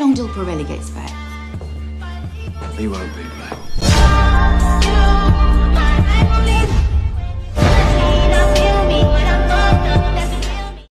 long till Pirelli gets back. He won't be back.